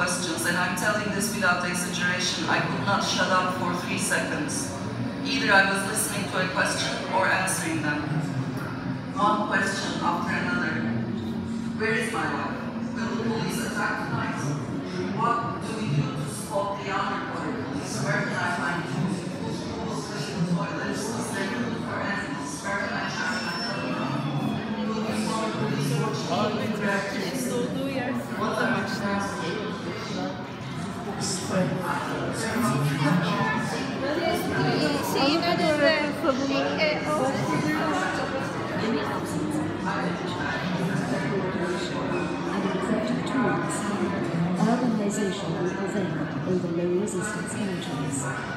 questions, and I'm telling this without exaggeration. I could not shut up for three seconds. Either I was listening to a question or answering them. One question after another. Where is my wife? Will the police attack? Urbanization will prevail over low resistance energies.